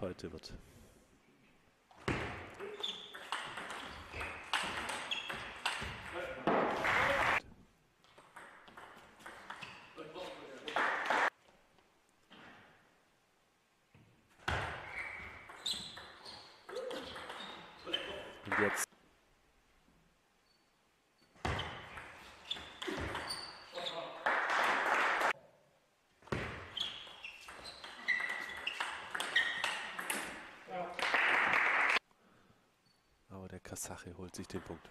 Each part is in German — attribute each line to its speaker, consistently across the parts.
Speaker 1: heute wird. Und jetzt Aber der Kasache holt sich den Punkt.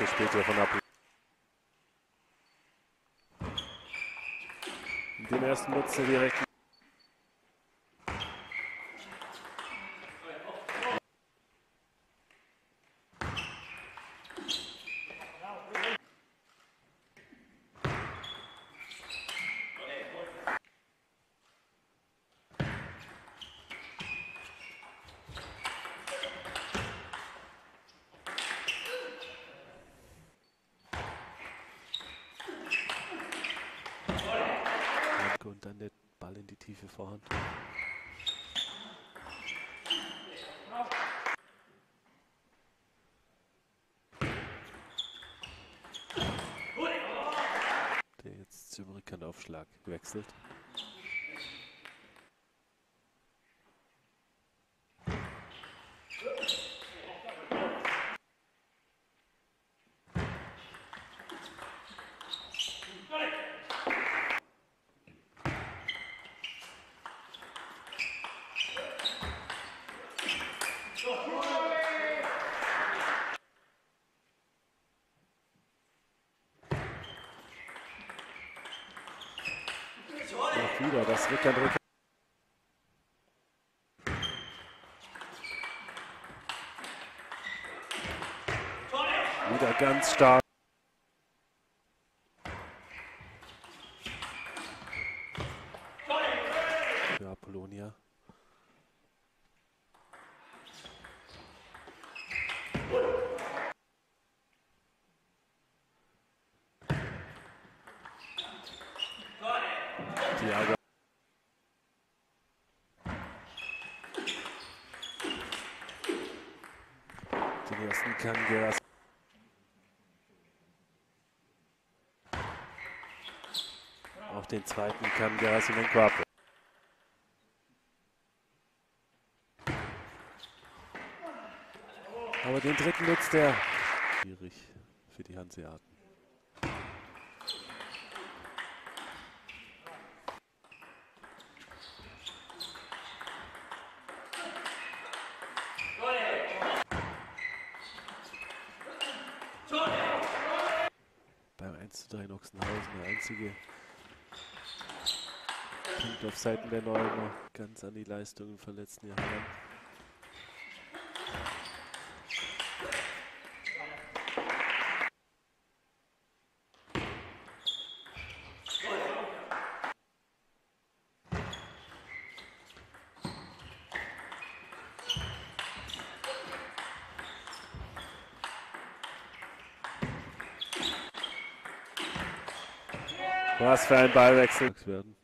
Speaker 1: Gespielt hier von Apple. Den ersten nutzt er direkt. Und dann der Ball in die tiefe Vorhand. Der jetzt zum Rückhandaufschlag wechselt. Auch wieder das Rückhand. Wieder ganz stark. Für Apollonia. Thiago. Den ersten kann Geras. Auch den zweiten kann Gerasimenko ab. Aber den dritten nutzt er. Schwierig für die Hanseaten. Beim 1 zu 3 in Ochsenhausen der einzige Punkt auf Seiten der Neuner. Ganz an die Leistungen von letzten Jahren. Was für ein Ballwechsel werden.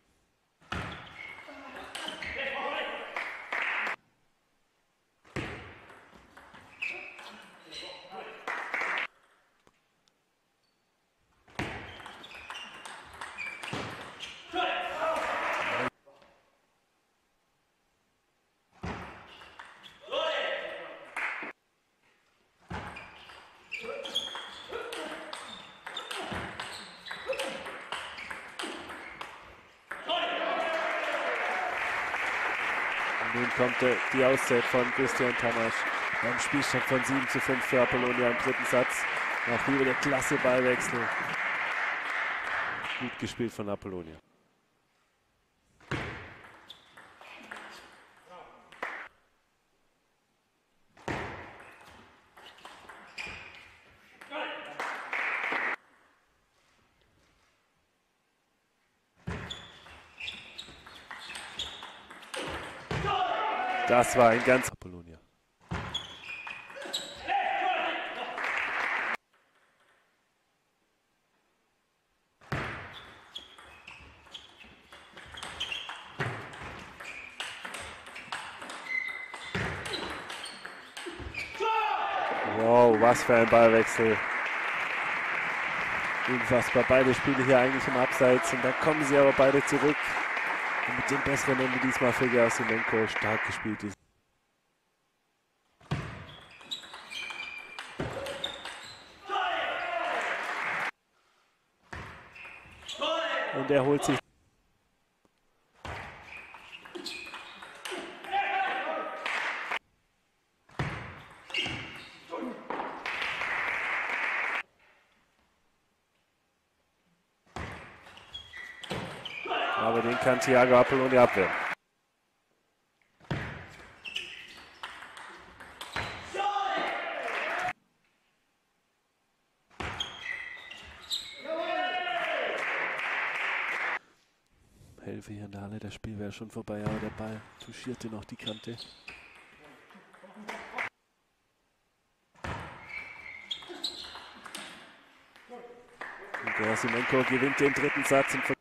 Speaker 1: Nun kommt der, die Auszeit von Christian Tamasch beim Spielstand von 7 zu 5 für Apollonia im dritten Satz. Auch wieder der klasse Ballwechsel. Gut gespielt von Apollonia. Das war ein ganz Apollonia. Wow, was für ein Ballwechsel. Unfassbar. Beide Spiele hier eigentlich im Abseits und dann kommen sie aber beide zurück. Und mit dem besseren Ende diesmal für Gerasimenko stark gespielt ist. Und er holt sich Aber den kann Thiago Apollonia abwehren. Helfe hier in der Halle, das Spiel wäre schon vorbei, aber der Ball touchierte noch die Kante. Und Gerasimenko gewinnt den dritten Satz und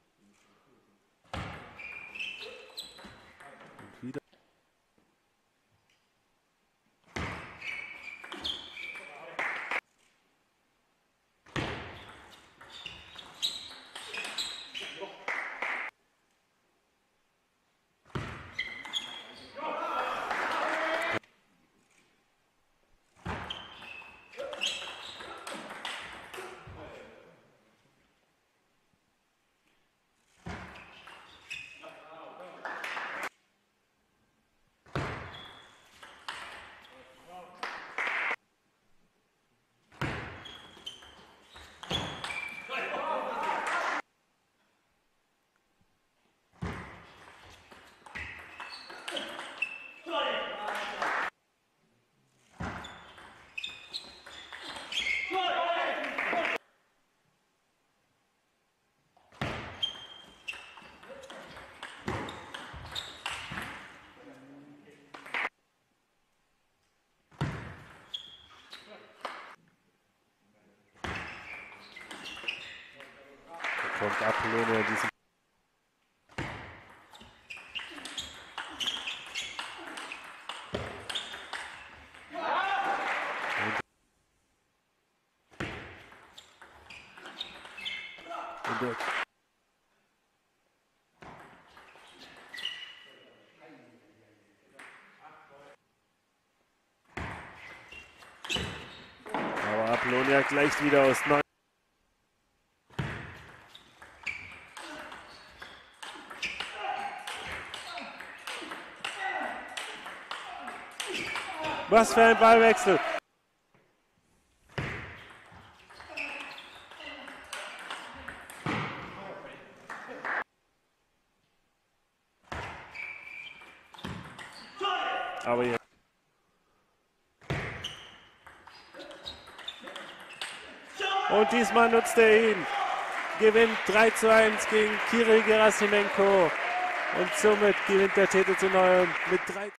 Speaker 1: kommt Apollonia Und der Aber Apollonia gleicht wieder aus 9. Was für ein Ballwechsel. Aber jetzt. Und diesmal nutzt er ihn. Gewinnt 3 zu 1 gegen Kirill Gerasimenko. Und somit gewinnt der Titel zu neuem mit 3